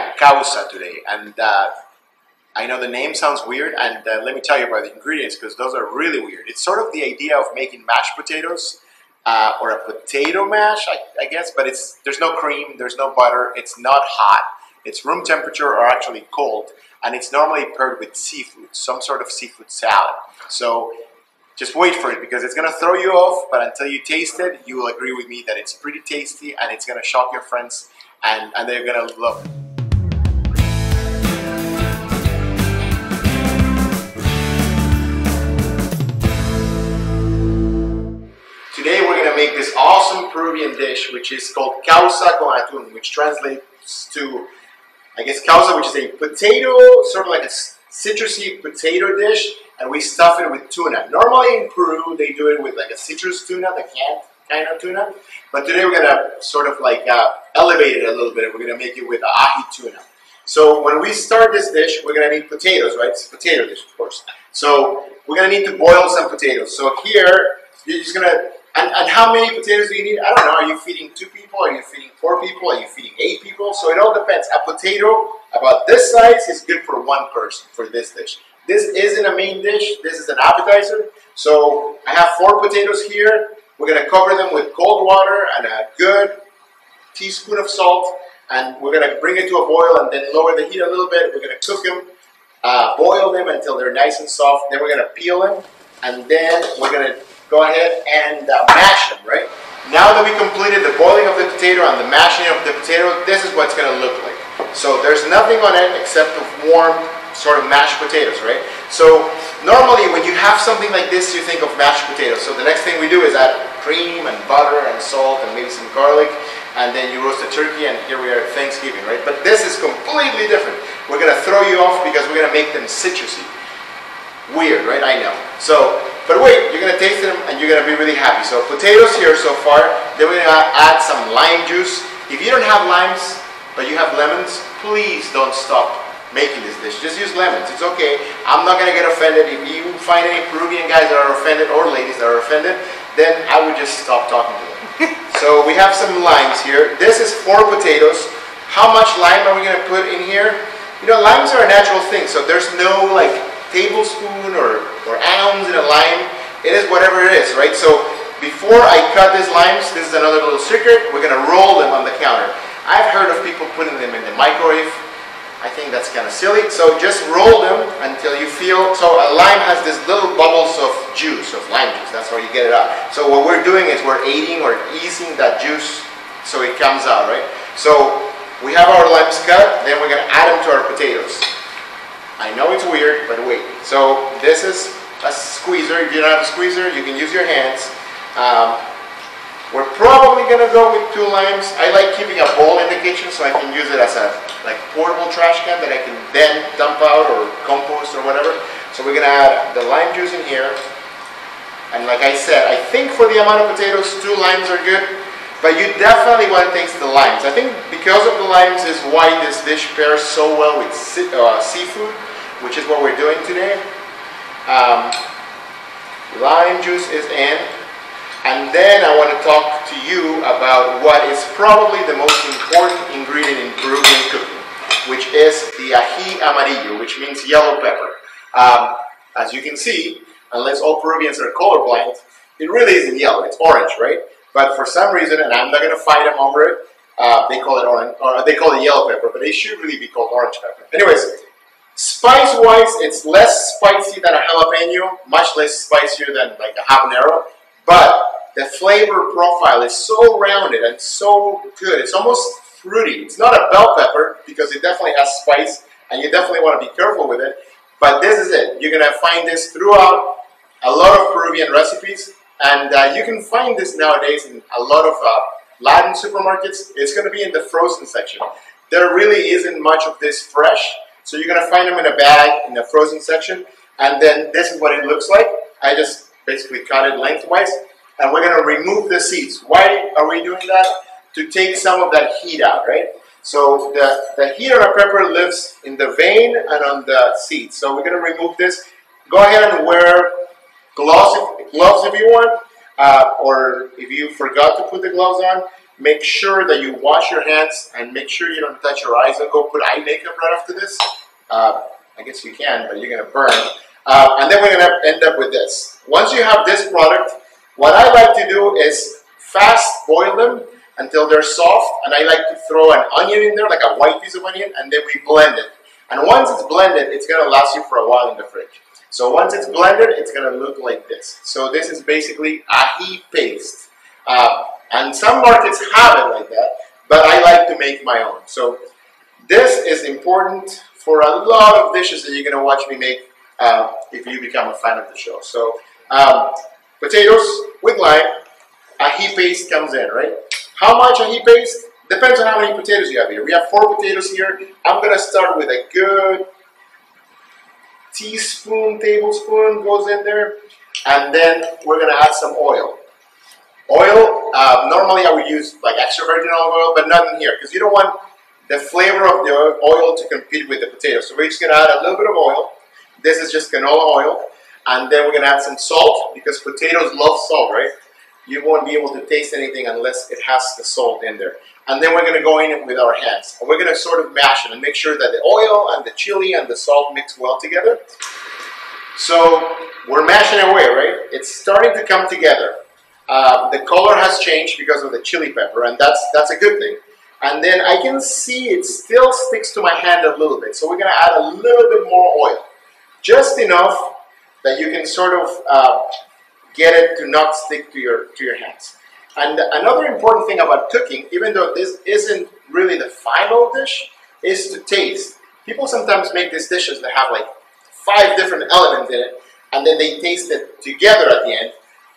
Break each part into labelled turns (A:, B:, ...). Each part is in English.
A: a causa today, and uh, I know the name sounds weird, and uh, let me tell you about the ingredients because those are really weird. It's sort of the idea of making mashed potatoes uh, or a potato mash, I, I, guess, but it's there's no cream, there's no butter, it's not hot, it's room temperature or actually cold, and it's normally paired with seafood, some sort of seafood salad. So just wait for it because it's gonna throw you off, but until you taste it, you will agree with me that it's pretty tasty and it's gonna shock your friends and, and they're gonna love it. Make this awesome Peruvian dish which is called causa con atún, which translates to, I guess, causa, which is a potato, sort of like a citrusy potato dish, and we stuff it with tuna. Normally in Peru, they do it with like a citrus tuna, the canned kind of tuna, but today we're gonna sort of like uh, elevate it a little bit. We're gonna make it with ahi tuna. So when we start this dish, we're gonna need potatoes, right? It's a potato dish, of course. So we're gonna need to boil some potatoes. So here, you're just gonna, and, and how many potatoes do you need? I don't know. Are you feeding two people? Are you feeding four people? Are you feeding eight people? So it all depends. A potato about this size is good for one person for this dish. This isn't a main dish. This is an appetizer. So I have four potatoes here. We're going to cover them with cold water and a good teaspoon of salt. And we're going to bring it to a boil and then lower the heat a little bit. We're going to cook them, uh, boil them until they're nice and soft. Then we're going to peel them. And then we're going to go ahead and uh, mash them, right? Now that we completed the boiling of the potato and the mashing of the potato, this is what it's going to look like. So there's nothing on it except the warm sort of mashed potatoes, right? So normally when you have something like this, you think of mashed potatoes. So the next thing we do is add cream and butter and salt and maybe some garlic, and then you roast the turkey, and here we are at Thanksgiving, right? But this is completely different. We're gonna throw you off because we're gonna make them citrusy. Weird, right? I know. So, but wait, you're gonna taste them and you're gonna be really happy. So potatoes here so far, then we're gonna add some lime juice. If you don't have limes, but you have lemons, please don't stop making this dish. Just use lemons. It's okay. I'm not going to get offended. If you find any Peruvian guys that are offended or ladies that are offended, then I would just stop talking to them. so we have some limes here. This is four potatoes. How much lime are we going to put in here? You know, limes are a natural thing. So there's no like tablespoon or, or ounce in a lime. It is whatever it is, right? So before I cut these limes, this is another little secret. We're going to roll them on the counter. I've heard of people putting them in the microwave. I think that's kind of silly. So just roll them until you feel, so a lime has these little bubbles of juice, of lime juice. That's how you get it out. So what we're doing is we're aiding or easing that juice so it comes out, right? So we have our limes cut, then we're gonna add them to our potatoes. I know it's weird, but wait. So this is a squeezer. If you don't have a squeezer, you can use your hands. Um, we're probably gonna go with two limes. I like keeping a bowl in the kitchen so I can use it as a like portable trash can that I can then dump out or compost or whatever. So we're gonna add the lime juice in here. And like I said, I think for the amount of potatoes, two limes are good. But you definitely want to taste the limes. I think because of the limes is why this dish pairs so well with uh, seafood, which is what we're doing today. Um, lime juice is in. And then I want to talk to you about what is probably the most important ingredient in Peruvian cooking, which is the ají amarillo, which means yellow pepper. Um, as you can see, unless all Peruvians are colorblind, it really isn't yellow, it's orange, right? But for some reason, and I'm not going to fight them over it, uh, they call it orange, or they call it yellow pepper, but it should really be called orange pepper. Anyways, spice-wise, it's less spicy than a jalapeno, much less spicier than like a habanero, but the flavor profile is so rounded and so good. It's almost fruity. It's not a bell pepper because it definitely has spice and you definitely want to be careful with it. But this is it. You're going to find this throughout a lot of Peruvian recipes. And uh, you can find this nowadays in a lot of uh, Latin supermarkets. It's going to be in the frozen section. There really isn't much of this fresh. So you're going to find them in a bag in the frozen section. And then this is what it looks like. I just basically cut it lengthwise and we're going to remove the seeds. Why are we doing that? To take some of that heat out, right? So the, the heat on a pepper lives in the vein and on the seeds. So we're going to remove this. Go ahead and wear gloves gloves if you want, uh, or if you forgot to put the gloves on, Make sure that you wash your hands and make sure you don't touch your eyes. Don't go put eye makeup right after this. Uh, I guess you can, but you're gonna burn. Uh, and then we're gonna end up with this. Once you have this product, what I like to do is fast boil them until they're soft, and I like to throw an onion in there, like a white piece of onion, and then we blend it. And once it's blended, it's gonna last you for a while in the fridge. So once it's blended, it's gonna look like this. So this is basically ají paste. Uh, and some markets have it like that, but I like to make my own. So this is important for a lot of dishes that you're gonna watch me make uh, if you become a fan of the show. So um, potatoes with lime, ají paste comes in, right? How much ají paste? Depends on how many potatoes you have here. We have four potatoes here. I'm gonna start with a good teaspoon, tablespoon goes in there, and then we're gonna add some oil. Oil, uh, normally I would use like extra virgin olive oil, but not in here, because you don't want the flavor of the oil to compete with the potato. So we're just gonna add a little bit of oil. This is just canola oil. And then we're gonna add some salt, because potatoes love salt, right? You won't be able to taste anything unless it has the salt in there. And then we're gonna go in with our hands. And we're gonna sort of mash it and make sure that the oil and the chili and the salt mix well together. So we're mashing away, right? It's starting to come together. Uh, the color has changed because of the chili pepper, and that's that's a good thing. And then I can see it still sticks to my hand a little bit. So we're gonna add a little bit more oil, just enough that you can sort of uh, get it to not stick to your to your hands. And another important thing about cooking, even though this isn't really the final dish, is to taste. People sometimes make these dishes that have like five different elements in it, and then they taste it together at the end.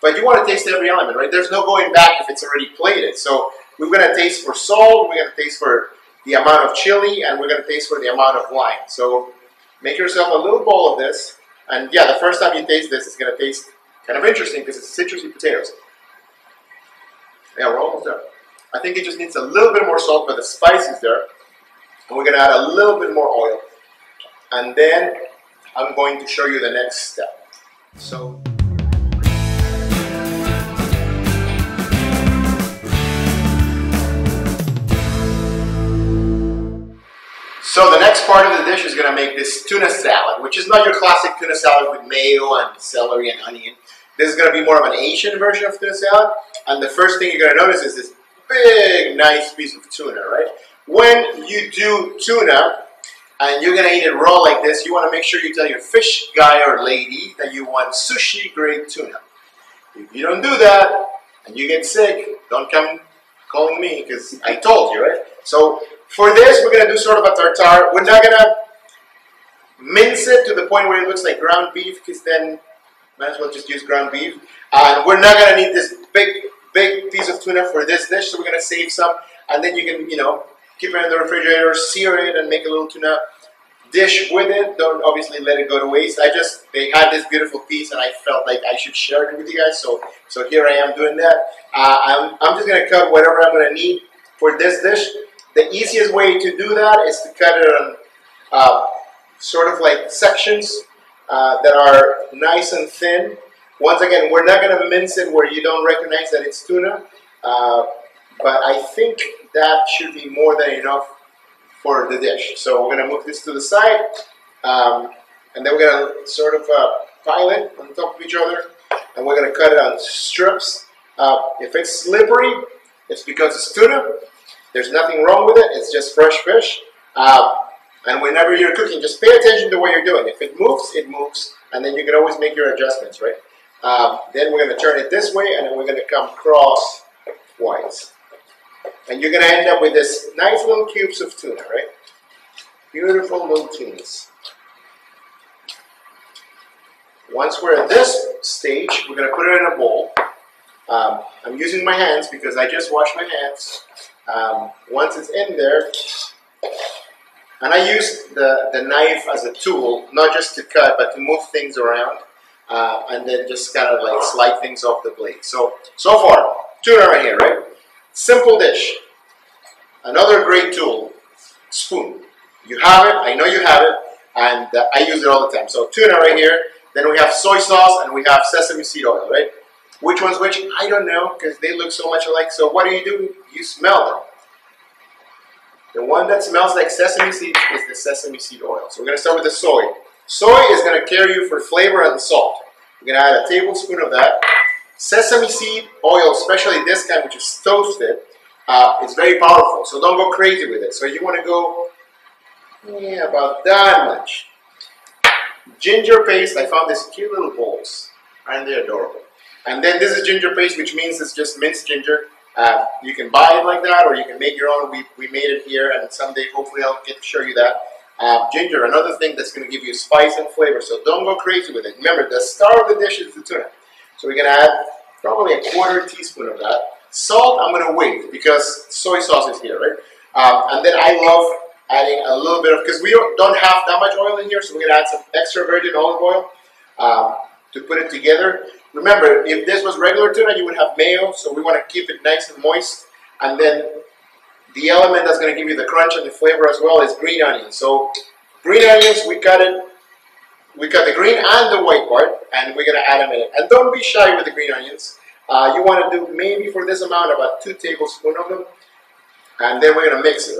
A: But you want to taste every element, right? There's no going back if it's already plated. So we're going to taste for salt, we're going to taste for the amount of chili, and we're going to taste for the amount of wine. So make yourself a little bowl of this. And yeah, the first time you taste this, it's going to taste kind of interesting because it's citrusy potatoes. Yeah, we're almost there. I think it just needs a little bit more salt, but the spice is there. And we're going to add a little bit more oil. And then I'm going to show you the next step. So. So the next part of the dish is going to make this tuna salad, which is not your classic tuna salad with mayo and celery and onion. This is going to be more of an Asian version of tuna salad. And the first thing you're going to notice is this big, nice piece of tuna, right? When you do tuna, and you're going to eat it raw like this, you want to make sure you tell your fish guy or lady that you want sushi grade tuna. If you don't do that, and you get sick, don't come calling me, because I told you, right? So for this, we're going to do sort of a tartare. We're not going to mince it to the point where it looks like ground beef, because then might as well just use ground beef. And we're not going to need this big, big piece of tuna for this dish, so we're going to save some. And then you can, you know, keep it in the refrigerator, sear it, and make a little tuna dish with it. Don't obviously let it go to waste. I just, they had this beautiful piece, and I felt like I should share it with you guys, so, so here I am doing that. Uh, I'm, I'm just going to cut whatever I'm going to need for this dish. The easiest way to do that is to cut it on uh, sort of like sections uh, that are nice and thin. Once again, we're not going to mince it where you don't recognize that it's tuna, uh, but I think that should be more than enough for the dish. So we're going to move this to the side, um, and then we're going to sort of uh, pile it on top of each other, and we're going to cut it on strips. Uh, if it's slippery, it's because it's tuna. There's nothing wrong with it. It's just fresh fish. Uh, and whenever you're cooking, just pay attention to what you're doing. If it moves, it moves, and then you can always make your adjustments, right? Um, then we're going to turn it this way, and then we're going to come crosswise. And you're going to end up with this nice little cubes of tuna, right? Beautiful little tunas. Once we're at this stage, we're going to put it in a bowl. Um, I'm using my hands because I just washed my hands. Um, once it's in there, and I use the, the knife as a tool, not just to cut, but to move things around, uh, and then just kind of like slide things off the blade. So, so far, tuna right here, right? Simple dish. Another great tool, spoon. You have it, I know you have it, and uh, I use it all the time. So tuna right here, then we have soy sauce, and we have sesame seed oil, right? Which one's which? I don't know because they look so much alike. So what do you do? You smell them. The one that smells like sesame seeds is the sesame seed oil. So we're going to start with the soy. Soy is going to carry you for flavor and salt. We're going to add a tablespoon of that. Sesame seed oil, especially this kind which is toasted, uh, is very powerful. So don't go crazy with it. So you want to go, yeah, about that much. Ginger paste, I found these cute little bowls. Aren't they adorable? And then this is ginger paste, which means it's just minced ginger. Uh, you can buy it like that, or you can make your own. We, we made it here, and someday hopefully I'll get to show you that. Uh, ginger, another thing that's going to give you spice and flavor, so don't go crazy with it. Remember, the star of the dish is the tuna. So we're going to add probably a quarter teaspoon of that. Salt, I'm going to wait because soy sauce is here, right? Um, and then I love adding a little bit of, because we don't, don't have that much oil in here, so we're going to add some extra virgin olive oil um, to put it together. Remember, if this was regular tuna, you would have mayo, so we want to keep it nice and moist. And then the element that's going to give you the crunch and the flavor as well is green onions. So green onions, we cut it, we cut the green and the white part, and we're going to add them in it. And don't be shy with the green onions. Uh, you want to do maybe for this amount about two tablespoons of them, and then we're going to mix it.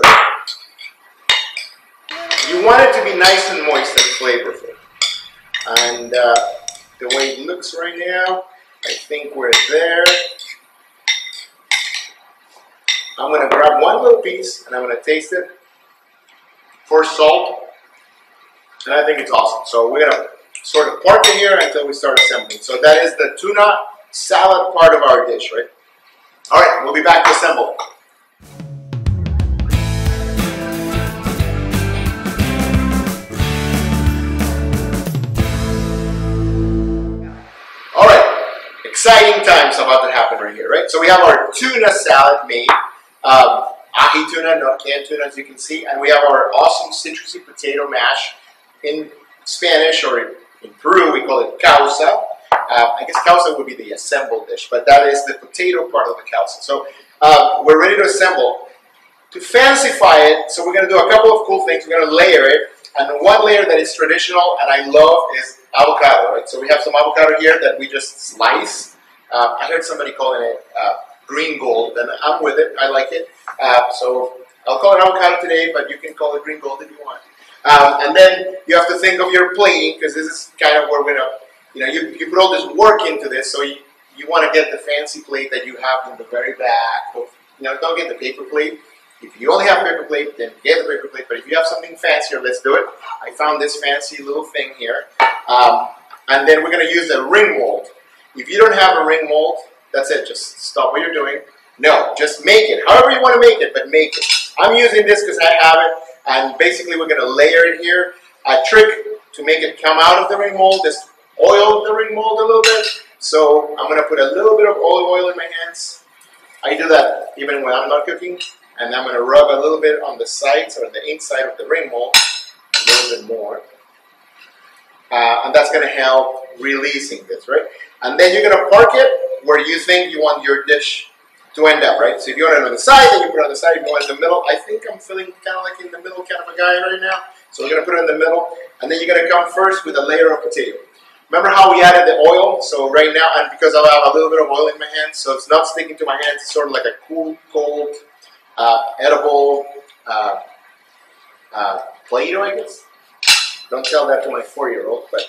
A: You want it to be nice and moist and flavorful. And uh, the way it looks right now. I think we're there. I'm to grab one little piece and I'm to taste it for salt. And I think it's awesome. So we're to sort of park it here until we start assembling. So that is the tuna salad part of our dish, right? All right, we'll be back to assemble. Times about to happen right here, right? So we have our tuna salad made, um, ahi tuna, not canned tuna, as you can see, and we have our awesome citrusy potato mash. In Spanish or in Peru, we call it causa. Uh, I guess causa would be the assembled dish, but that is the potato part of the causa. So uh, we're ready to assemble. To fancify it, so we're going to do a couple of cool things. We're going to layer it, and one layer that is traditional and I love is avocado, right? So we have some avocado here that we just slice uh, I heard somebody calling it uh, green gold, and I'm with it. I like it. Uh, so I'll call it avocado today, but you can call it green gold if you want. Um, and then you have to think of your plating because this is kind of where we're gonna, you know, you, you put all this work into this, so you, you want to get the fancy plate that you have in the very back. Of, you know, don't get the paper plate. If you only have paper plate, then get the paper plate. But if you have something fancier, let's do it. I found this fancy little thing here. Um, and then we're going to use a ring mold. If you don't have a ring mold, that's it. Just stop what you're doing. No, just make it. However you want to make it, but make it. I'm using this because I have it, and basically we're going to layer it here. A trick to make it come out of the ring mold is oil the ring mold a little bit. So I'm going to put a little bit of olive oil in my hands. I do that even when I'm not cooking. And I'm going to rub a little bit on the sides or the inside of the ring mold, a little bit more. Uh, and that's going to help releasing this, right? And then you're to park it where you think you want your dish to end up, right? So if you want it on the side, then you put it on the side. You want it in the middle, I think I'm feeling kind of like in the middle kind of a guy right now. So we're to put it in the middle. And then you're to come first with a layer of potato. Remember how we added the oil? So right now, and because I have a little bit of oil in my hands, so it's not sticking to my hands, it's sort of like a cool, cold, uh, edible uh, uh, Play-Doh, I guess. Don't tell that to my four-year-old, but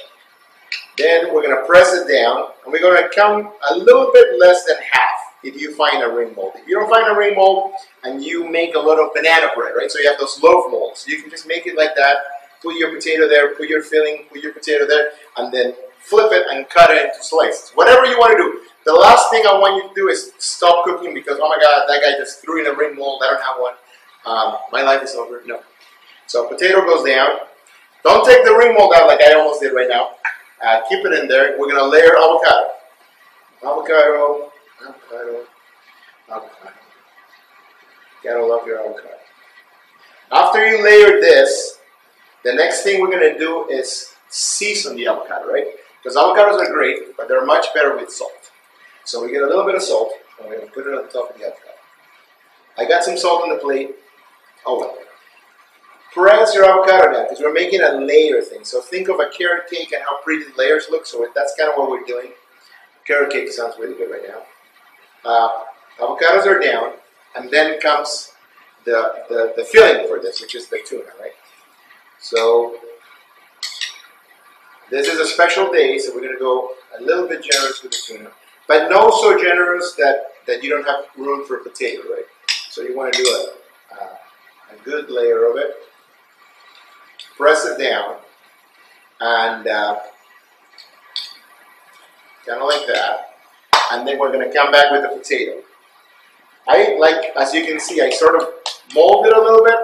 A: then we're going to press it down, and we're going to come a little bit less than half if you find a ring mold. If you don't find a ring mold, and you make a of banana bread, right? So you have those loaf molds. You can just make it like that. Put your potato there, put your filling, put your potato there, and then flip it and cut it into slices. Whatever you want to do. The last thing I want you to do is stop cooking because, oh my God, that guy just threw in a ring mold. I don't have one. Um, my life is over. No. So potato goes down. Don't take the ring mold out like I almost did right now. Uh, keep it in there. We're going to layer avocado. Avocado, avocado, avocado. Gotta love your avocado. After you layer this, the next thing we're going to do is season the avocado, right? Because avocados are great, but they're much better with salt. So we get a little bit of salt, and we're going to put it on top of the avocado. I got some salt on the plate. Oh well press your avocado down because we're making a layer thing. So think of a carrot cake and how pretty the layers look. So that's kind of what we're doing. carrot cake sounds really good right now. Uh, avocados are down, and then comes the, the, the filling for this, which is the tuna, right? So this is a special day, so we're going to go a little bit generous with the tuna, but no so generous that, that you don't have room for potato, right? So you want to do a, uh, a good layer of it, press it down, and uh, kind of like that, and then we're going to come back with the potato. I like, as you can see, I sort of mold it a little bit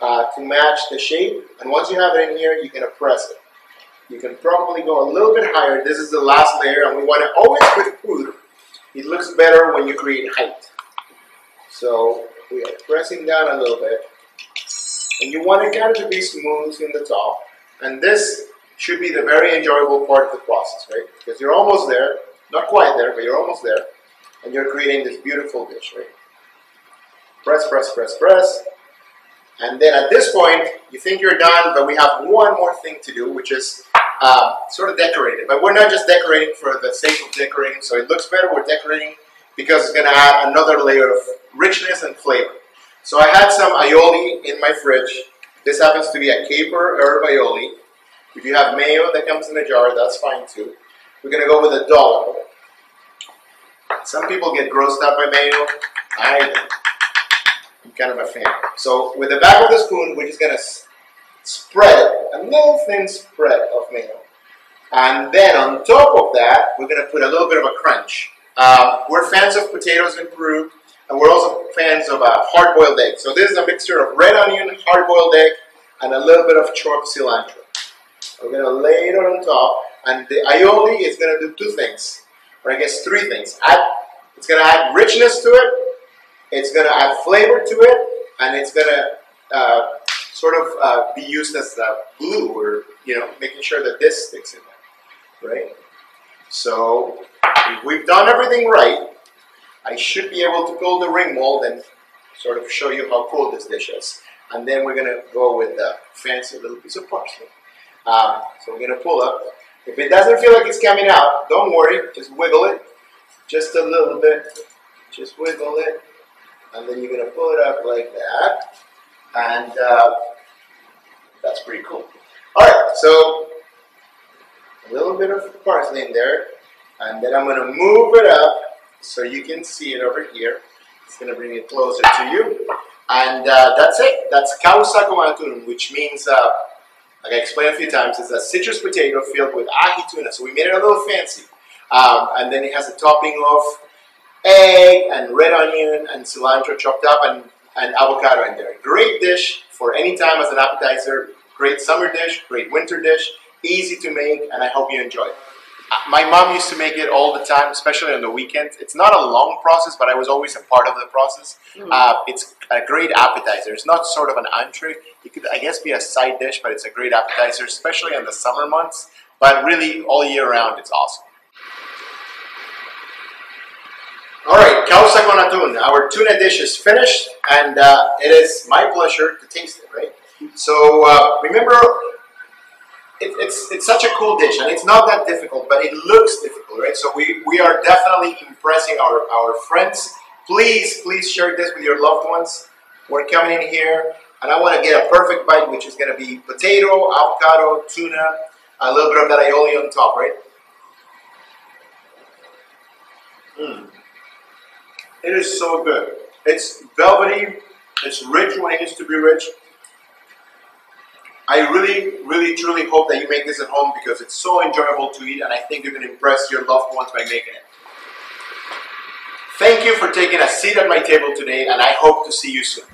A: uh, to match the shape, and once you have it in here, you can press it. You can probably go a little bit higher. This is the last layer, and we want to always put food. It looks better when you create height. So we are pressing down a little bit, and you want it kind of to be smooth in the top. And this should be the very enjoyable part of the process, right? Because you're almost there, not quite there, but you're almost there, and you're creating this beautiful dish, right? Press, press, press, press. And then at this point, you think you're done, but we have one more thing to do, which is uh, sort of decorated. But we're not just decorating for the sake of decorating, so it looks better. We're decorating because it's going to add another layer of richness and flavor. So I had some aioli in my fridge. This happens to be a caper herb aioli. If you have mayo that comes in a jar, that's fine too. We're to go with a dollop. Some people get grossed out by mayo. I I'm kind of a fan. So with the back of the spoon, we're just to spread a little thin spread of mayo. And then on top of that, we're to put a little bit of a crunch. Um, we're fans of potatoes in Peru, and we're also fans of uh, hard-boiled egg. So this is a mixture of red onion, hard-boiled egg, and a little bit of chopped cilantro. We're going to lay it on top, and the aioli is going to do two things, or I guess three things. Add, it's going to add richness to it, it's going to add flavor to it, and it's going to uh, sort of uh, be used as the glue or, you know, making sure that this sticks in there, right? So we've done everything right, I should be able to pull the ring mold and sort of show you how cool this dish is. And then we're going to go with the fancy little piece of parsley. Um, so we're going to pull up. If it doesn't feel like it's coming out, don't worry. Just wiggle it. Just a little bit. Just wiggle it. And then you're to pull it up like that. And uh, that's pretty cool. All right, so a little bit of parsley in there. And then I'm going to move it up so you can see it over here. It's going to bring it closer to you. And uh, that's it. That's causa con atún, which means, uh, like I explained a few times, it's a citrus potato filled with ahi tuna. So we made it a little fancy. Um, and then it has a topping of egg and red onion and cilantro chopped up and, and avocado in there. Great dish for any time as an appetizer. Great summer dish, great winter dish, easy to make, and I hope you enjoy it. My mom used to make it all the time, especially on the weekends. It's not a long process, but I was always a part of the process. Mm. Uh, it's a great appetizer. It's not sort of an entree. It could, I guess, be a side dish, but it's a great appetizer, especially in the summer months. But really, all year round, it's awesome. All right, causa con atún. Our tuna dish is finished, and uh, it is my pleasure to taste it. Right. So uh, remember, it, it's it's such a cool dish, and it's not that difficult, but it looks difficult, right? So we we are definitely impressing our our friends. Please, please share this with your loved ones. We're coming in here, and I want to get a perfect bite, which is going to be potato, avocado, tuna, a little bit of that aioli on top, right? Mmm. It is so good. It's velvety. It's rich when it needs to be rich. I really, really, truly hope that you make this at home because it's so enjoyable to eat and I think you can impress your loved ones by making it. Thank you for taking a seat at my table today and I hope to see you soon.